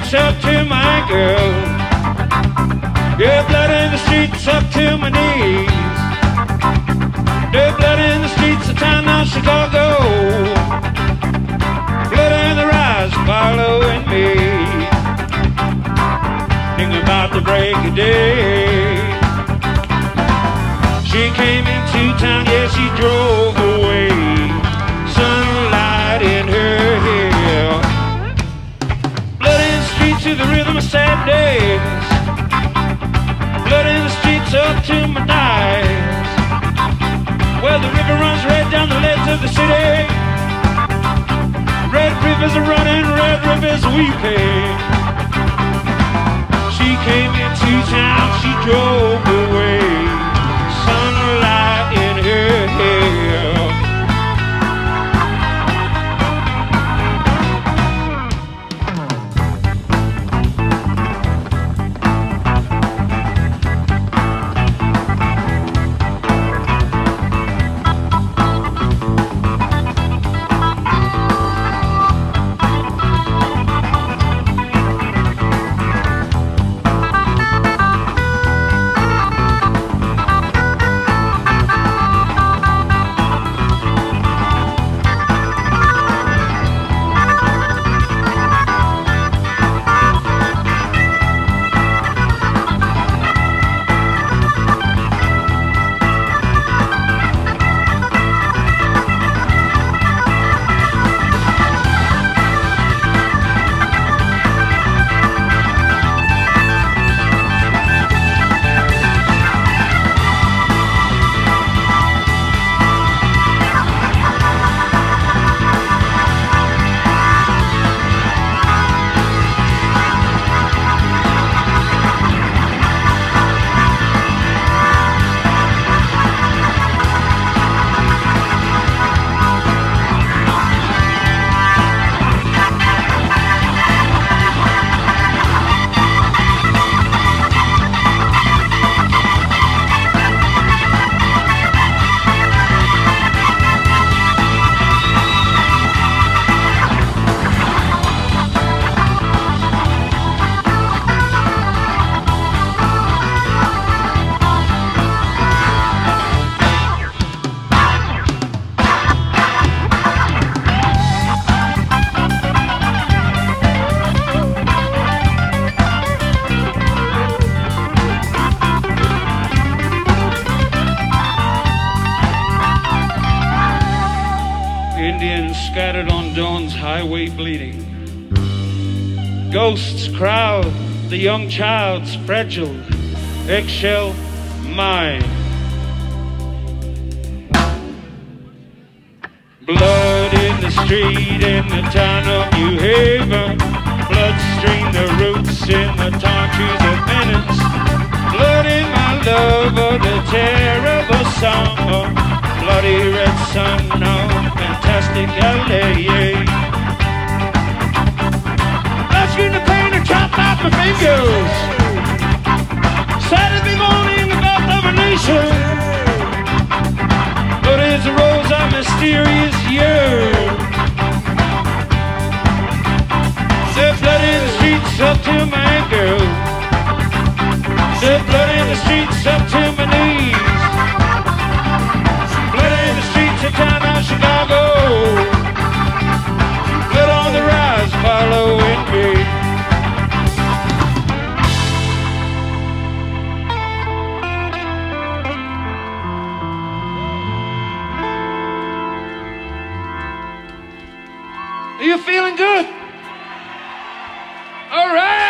streets up to my girl. Yeah, blood in the streets up to my knees. The blood in the streets of town of Chicago. Blood in the rise following me. Thinking about the break of day. She came into town, yeah, she drove rivers weeping. She came into town, she drove away. Highway bleeding. Ghosts crowd the young child's fragile eggshell mind. Blood in the street in the town of New Haven. Blood stream the roots nation. But it's a rose of mysterious year. The blood in the streets up to my ankle. The blood in the streets up to Are you feeling good? All right.